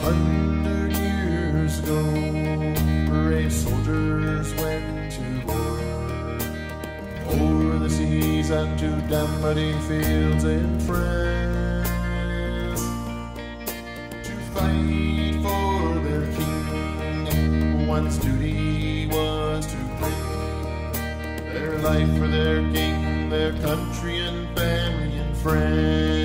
hundred years ago, brave soldiers went to war over the seas and to Damoding fields in France to fight for their king. One's duty was to bring their life for their king, their country and family and friends.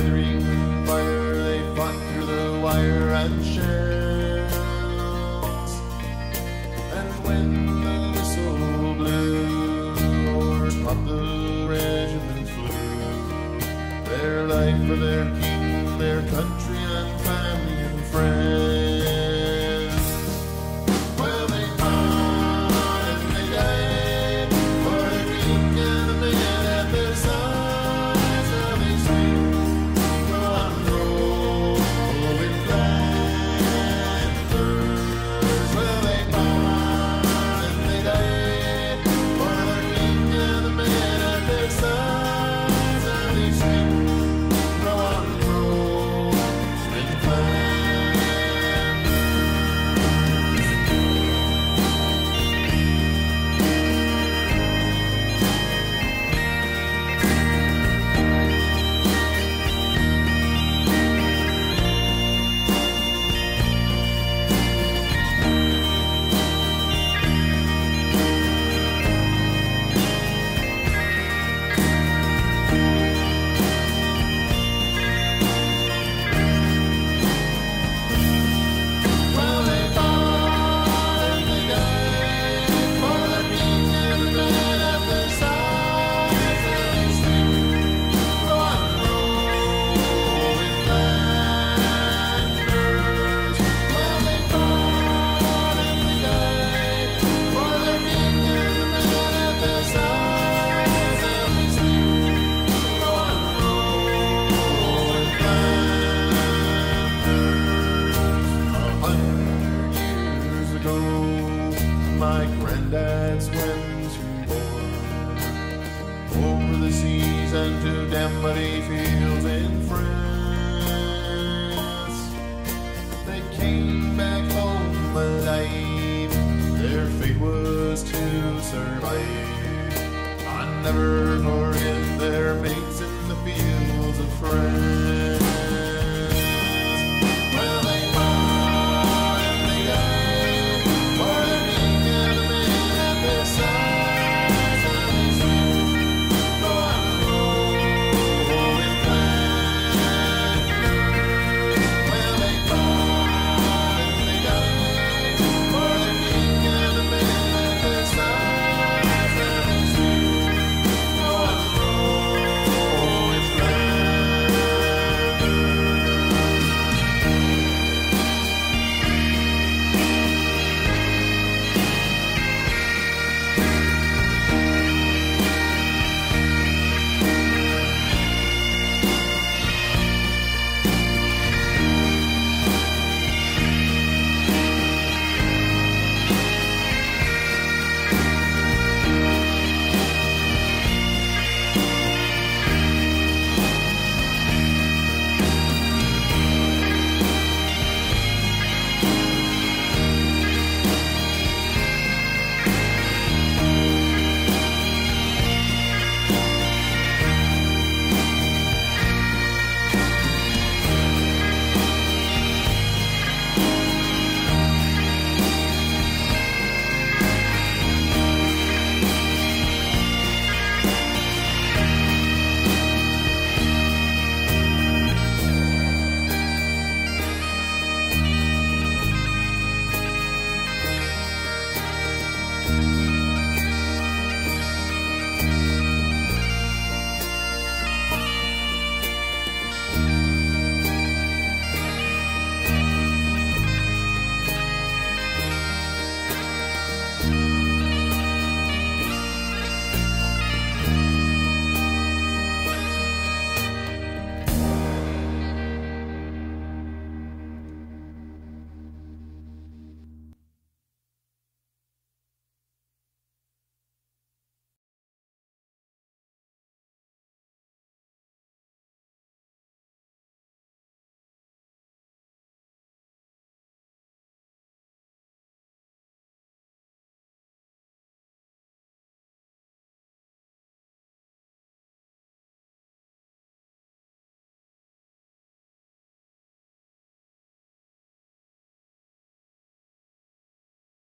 With withering fire, they fought through the wire and shells. And when the whistle blew, o'er top the regiment flew. Their life for their king, their country and family and friends. Seas and to Damoding fields in France. They came back home alive. Their fate was to survive. I'll never forget their mates in the fields of France.